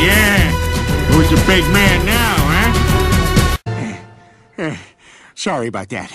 yeah. Who's the big man now, huh? Eh, eh, sorry about that.